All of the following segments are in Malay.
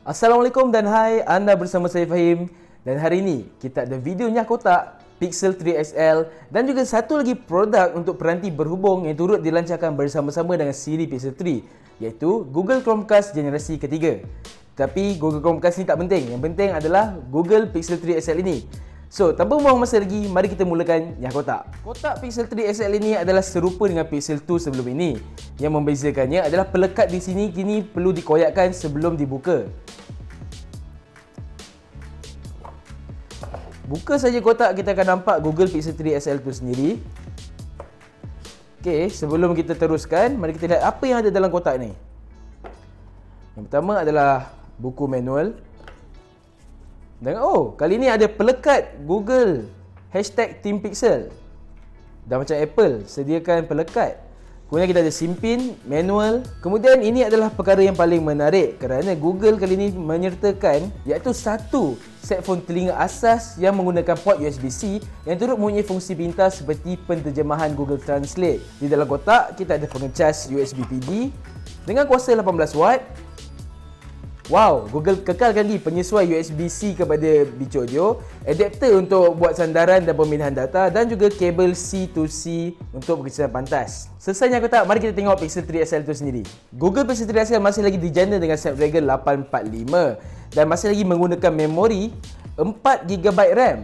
Assalamualaikum dan hai, anda bersama saya Fahim dan hari ini kita ada video nyah kotak Pixel 3 XL dan juga satu lagi produk untuk peranti berhubung yang turut dilancarkan bersama-sama dengan siri Pixel 3 iaitu Google Chromecast generasi ketiga. Tapi Google Chromecast ni tak penting, yang penting adalah Google Pixel 3 XL ini. So, tanpa buang masa lagi, mari kita mulakan yang kotak. Kotak Pixel 3 XL ini adalah serupa dengan Pixel 2 sebelum ini. Yang membezakannya adalah pelekat di sini kini perlu dikoyakkan sebelum dibuka. Buka saja kotak, kita akan nampak Google Pixel 3 XL itu sendiri. Okey, sebelum kita teruskan, mari kita lihat apa yang ada dalam kotak ni. Yang pertama adalah buku manual. Dan oh, kali ni ada pelekat Google. Hashtag Team Pixel. Dah macam Apple, sediakan pelekat. Kemudian kita ada simpin, manual. Kemudian ini adalah perkara yang paling menarik Kerana Google kali ini menyertakan Iaitu satu set phone telinga asas yang menggunakan port USB-C Yang turut mempunyai fungsi pintar seperti penterjemahan Google Translate. Di dalam kotak, kita ada pengecas USB PD Dengan kuasa 18 watt Wow, Google kekalkan lagi penyesuai USB-C kepada bicu audio, adapter untuk buat sandaran dan pemilihan data dan juga kabel C to C untuk pengecasan pantas. Selesainya aku tak, mari kita tengok Pixel 3 XL itu sendiri. Google Pixel 3 XL masih lagi dijana dengan Snapdragon 845 dan masih lagi menggunakan memori 4GB RAM.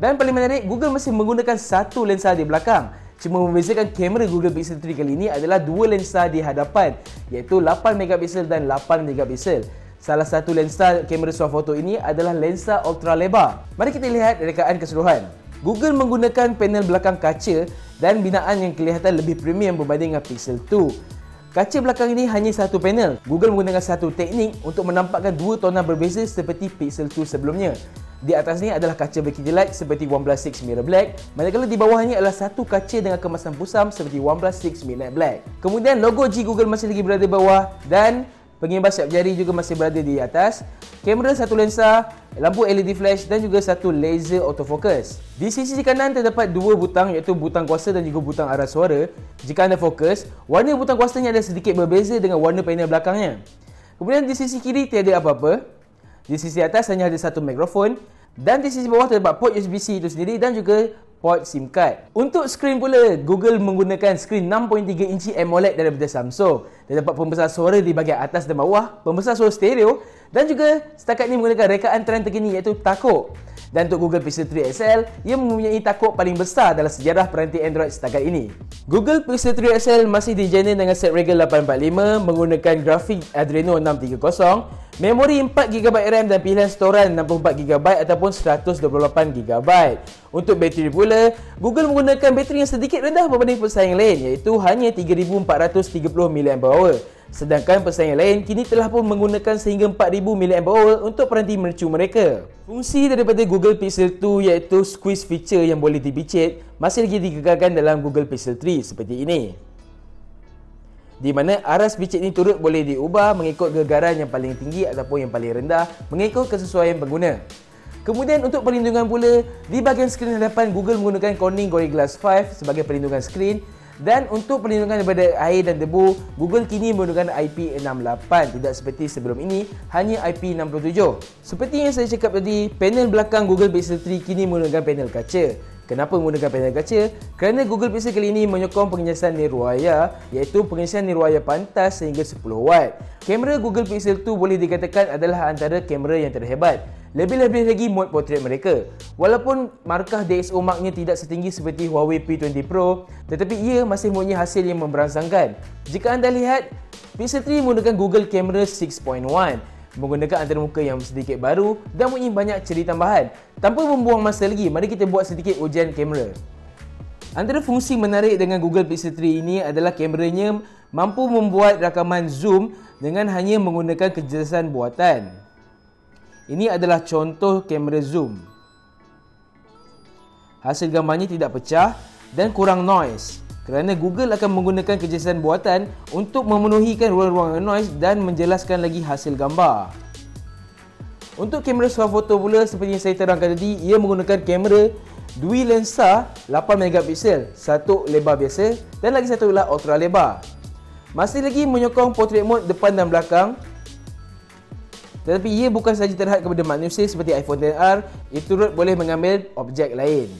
Dan paling menarik, Google masih menggunakan satu lensa di belakang Cuma membezakan kamera Google Pixel 3 kali ini adalah dua lensa di hadapan iaitu 8 megapiksel dan 8 megapiksel. Salah satu lensa kamera swafoto ini adalah lensa ultra lebar. Mari kita lihat rekaan keseluruhan. Google menggunakan panel belakang kaca dan binaan yang kelihatan lebih premium berbanding dengan Pixel 2. Kaca belakang ini hanya satu panel. Google menggunakan satu teknik untuk menampakkan dua tona berbeza seperti Pixel 2 sebelumnya. Di atas ni adalah kaca light seperti OnePlus 6 Mirror Black manakala di bawahnya adalah satu kaca dengan kemasan pusam seperti OnePlus 6 Midnight Black. Kemudian logo G Google masih lagi berada di bawah dan pengimbas siap jari juga masih berada di atas. Kamera satu lensa, lampu LED flash dan juga satu laser autofocus. Di sisi kanan terdapat dua butang iaitu butang kuasa dan juga butang arah suara. Jika anda fokus, warna butang kuasanya ada sedikit berbeza dengan warna panel belakangnya. Kemudian di sisi kiri tiada apa-apa. Di sisi atas hanya ada satu mikrofon dan di sisi bawah terdapat port USB-C itu sendiri dan juga port SIM card. Untuk skrin pula, Google menggunakan skrin 6.3 inci AMOLED daripada Samsung. Terdapat pembesar suara di bahagian atas dan bawah, pembesar suara stereo dan juga setakat ini menggunakan rekaan trend terkini iaitu takuk. Dan untuk Google Pixel 3 XL, ia mempunyai takuk paling besar dalam sejarah peranti Android setakat ini. Google Pixel 3 XL masih dijana dengan set Snapdragon 845 menggunakan grafik Adreno 630 Memori 4GB RAM dan pilihan storan 64GB ataupun 128GB. Untuk bateri pula, Google menggunakan bateri yang sedikit rendah berbanding pesaing lain iaitu hanya 3430 mAh. Sedangkan pesaing lain kini telah pun menggunakan sehingga 4000 mAh untuk peranti mercu mereka. Fungsi daripada Google Pixel 2 iaitu squeeze feature yang boleh dipicit masih lagi dikekalkan dalam Google Pixel 3 seperti ini di mana aras bicit ini turut boleh diubah mengikut gegaran yang paling tinggi ataupun yang paling rendah mengikut kesesuaian pengguna. Kemudian untuk perlindungan pula, di bahagian skrin hadapan Google menggunakan Corning Gorilla Glass 5 sebagai perlindungan skrin dan untuk perlindungan daripada air dan debu, Google kini menggunakan IP68 tidak seperti sebelum ini, hanya IP67. Seperti yang saya cakap tadi, panel belakang Google Pixel 3 kini menggunakan panel kaca. Kenapa menggunakan panel kaca? Kerana Google Pixel kali ini menyokong pengecasan nirwaya iaitu pengecasan nirwaya pantas sehingga 10 watt. Kamera Google Pixel 2 boleh dikatakan adalah antara kamera yang terhebat. Lebih-lebih lagi mod portrait mereka. Walaupun markah DxO Mark-nya tidak setinggi seperti Huawei P20 Pro, tetapi ia masih mempunyai hasil yang memberangsangkan. Jika anda lihat, Pixel 3 menggunakan Google Camera 6.1 menggunakan antara muka yang sedikit baru dan mempunyai banyak ciri tambahan. Tanpa membuang masa lagi, mari kita buat sedikit ujian kamera. Antara fungsi menarik dengan Google Pixel 3 ini adalah kameranya mampu membuat rakaman zoom dengan hanya menggunakan kecerdasan buatan. Ini adalah contoh kamera zoom. Hasil gambarnya tidak pecah dan kurang noise kerana Google akan menggunakan kecerdasan buatan untuk memenuhikan ruang-ruang noise dan menjelaskan lagi hasil gambar. Untuk kamera swafoto pula seperti yang saya terangkan tadi, ia menggunakan kamera dua lensa 8 megapiksel, satu lebar biasa dan lagi satu adalah ultra lebar. Masih lagi menyokong portrait mode depan dan belakang Tetapi ia bukan sahaja terhad kepada manusia seperti iPhone XR, ia turut boleh mengambil objek lain.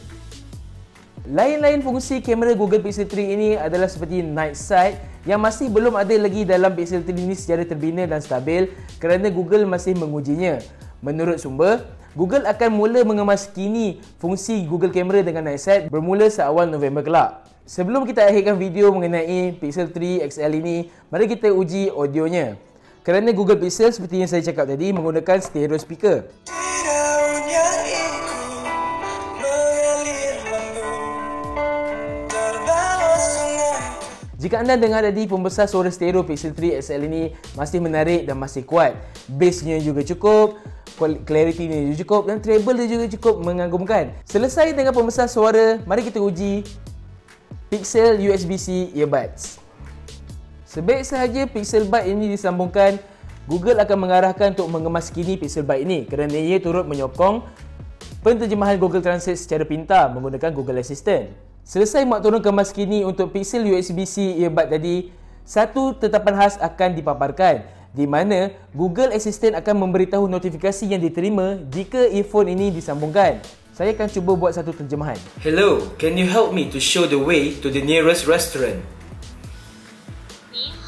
Lain-lain fungsi kamera Google Pixel 3 ini adalah seperti night sight yang masih belum ada lagi dalam Pixel 3 ini secara terbina dan stabil kerana Google masih mengujinya. Menurut sumber, Google akan mula mengemas kini fungsi Google Camera dengan night sight bermula seawal November kelak. Sebelum kita akhirkan video mengenai Pixel 3 XL ini, mari kita uji audionya. Kerana Google Pixel seperti yang saya cakap tadi menggunakan stereo speaker. Jika anda dengar tadi pembesar suara stereo Pixel 3 XL ini masih menarik dan masih kuat. Bassnya juga cukup, clarity ni juga cukup dan treble dia juga cukup mengagumkan. Selesai dengan pembesar suara, mari kita uji Pixel USB-C earbuds. Sebaik sahaja Pixel Buds ini disambungkan, Google akan mengarahkan untuk mengemas kini Pixel Buds ini kerana ia turut menyokong penterjemahan Google Translate secara pintar menggunakan Google Assistant. Selesai mak turun kemas kini untuk Pixel USB-C earbud tadi, satu tetapan khas akan dipaparkan di mana Google Assistant akan memberitahu notifikasi yang diterima jika earphone ini disambungkan. Saya akan cuba buat satu terjemahan. Hello, can you help me to show the way to the nearest restaurant?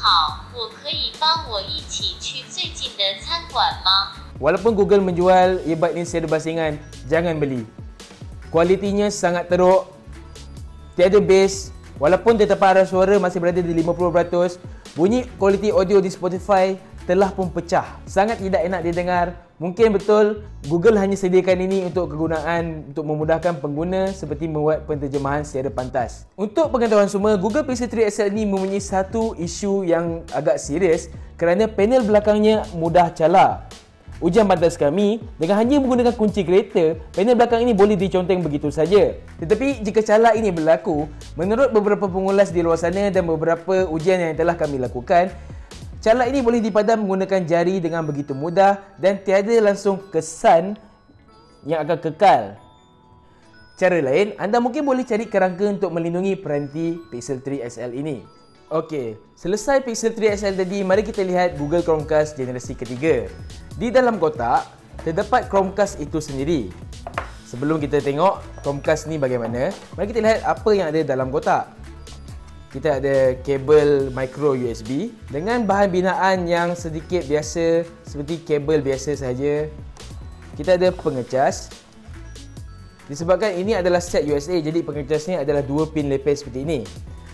您好，我可以帮我一起去最近的餐馆吗？ Walaupun Google menjual earbud ini secara basingan, jangan beli. Kualitinya sangat teruk, tiada bass walaupun tetapan arah suara masih berada di 50% bunyi kualiti audio di Spotify telah pun pecah sangat tidak enak didengar mungkin betul Google hanya sediakan ini untuk kegunaan untuk memudahkan pengguna seperti membuat penterjemahan secara pantas untuk pengetahuan semua Google Pixel 3 XL ini mempunyai satu isu yang agak serius kerana panel belakangnya mudah calar Ujian pantas kami, dengan hanya menggunakan kunci kereta, panel belakang ini boleh diconteng begitu saja. Tetapi jika calak ini berlaku, menurut beberapa pengulas di luar sana dan beberapa ujian yang telah kami lakukan, calak ini boleh dipadam menggunakan jari dengan begitu mudah dan tiada langsung kesan yang akan kekal. Cara lain, anda mungkin boleh cari kerangka untuk melindungi peranti Pixel 3 XL ini. Okey, selesai Pixel 3 XL tadi, mari kita lihat Google Chromecast generasi ketiga. Di dalam kotak, terdapat Chromecast itu sendiri. Sebelum kita tengok Chromecast ni bagaimana, mari kita lihat apa yang ada dalam kotak. Kita ada kabel micro USB dengan bahan binaan yang sedikit biasa seperti kabel biasa saja. Kita ada pengecas. Disebabkan ini adalah set USA, jadi pengecasnya adalah dua pin lepes seperti ini.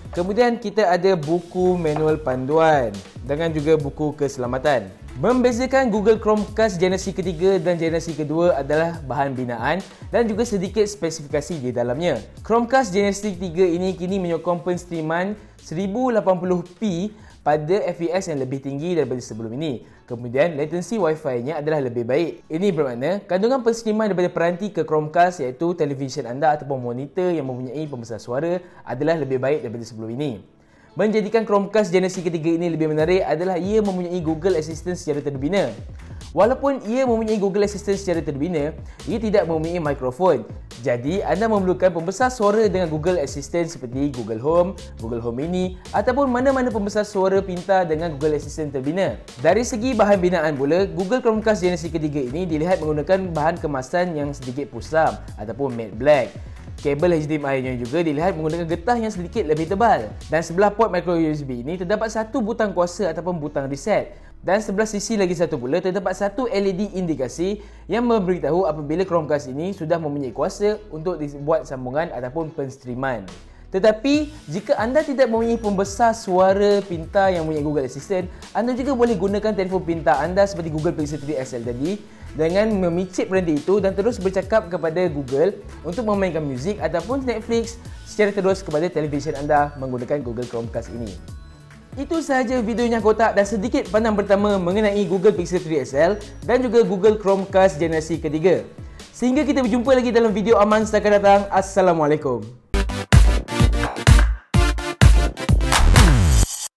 Kemudian kita ada buku manual panduan dengan juga buku keselamatan. Membezakan Google Chromecast generasi ketiga dan generasi kedua adalah bahan binaan dan juga sedikit spesifikasi di dalamnya. Chromecast generasi ketiga ini kini menyokong penstreaman 1080p pada FPS yang lebih tinggi daripada sebelum ini. Kemudian, latency Wi-Fi-nya adalah lebih baik. Ini bermakna, kandungan penstreaman daripada peranti ke Chromecast iaitu televisyen anda ataupun monitor yang mempunyai pembesar suara adalah lebih baik daripada sebelum ini. Menjadikan Chromecast generasi ketiga ini lebih menarik adalah ia mempunyai Google Assistant secara terbina. Walaupun ia mempunyai Google Assistant secara terbina, ia tidak mempunyai mikrofon. Jadi, anda memerlukan pembesar suara dengan Google Assistant seperti Google Home, Google Home Mini ataupun mana-mana pembesar suara pintar dengan Google Assistant terbina. Dari segi bahan binaan pula, Google Chromecast generasi ketiga ini dilihat menggunakan bahan kemasan yang sedikit pusam ataupun matte black. Kabel HDMI-nya juga dilihat menggunakan getah yang sedikit lebih tebal. Dan sebelah port micro USB ini terdapat satu butang kuasa ataupun butang reset. Dan sebelah sisi lagi satu pula terdapat satu LED indikasi yang memberitahu apabila Chromecast ini sudah mempunyai kuasa untuk dibuat sambungan ataupun penstreaman. Tetapi jika anda tidak mempunyai pembesar suara pintar yang mempunyai Google Assistant, anda juga boleh gunakan telefon pintar anda seperti Google Pixel 3 XL tadi dengan memicit peranti itu dan terus bercakap kepada Google untuk memainkan muzik ataupun Netflix secara terus kepada televisyen anda menggunakan Google Chromecast ini. Itu sahaja videonya kotak dan sedikit pandang pertama mengenai Google Pixel 3 XL dan juga Google Chromecast generasi ketiga. Sehingga kita berjumpa lagi dalam video aman setakat datang. Assalamualaikum.